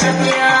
그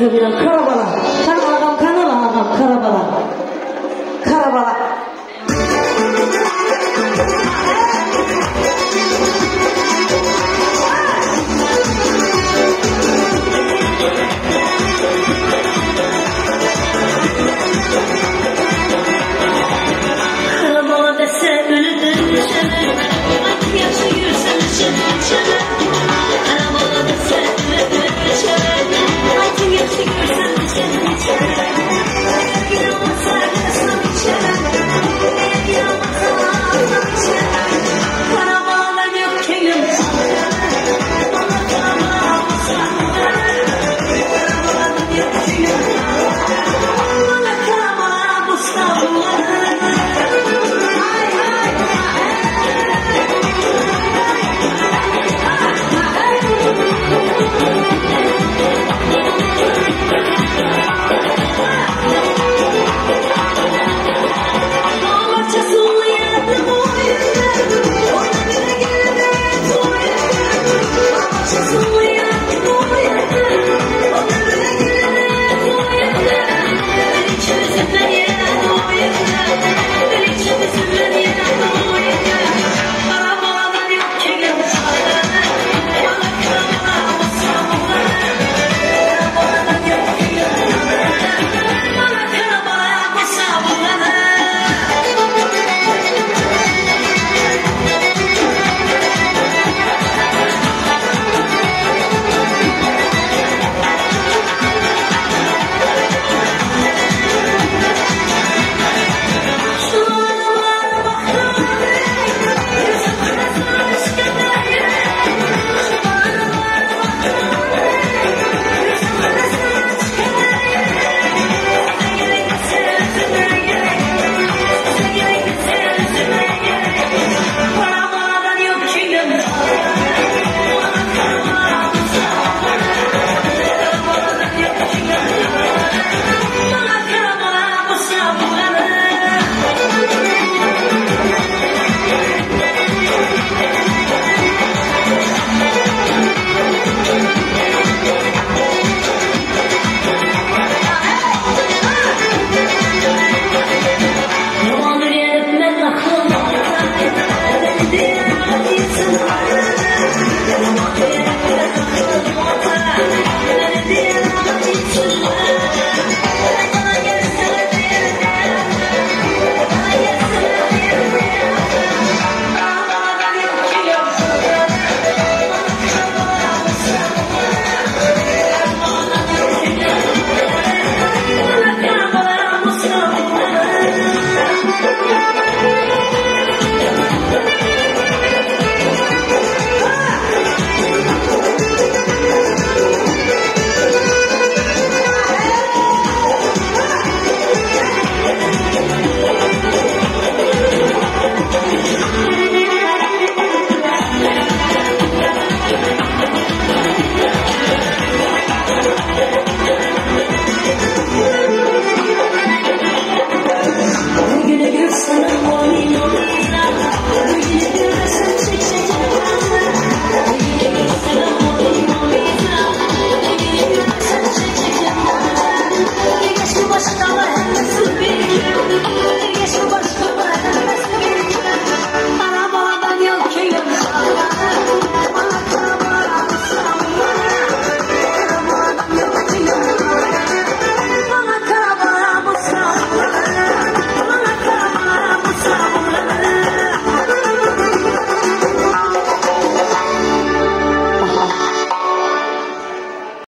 Because we don't.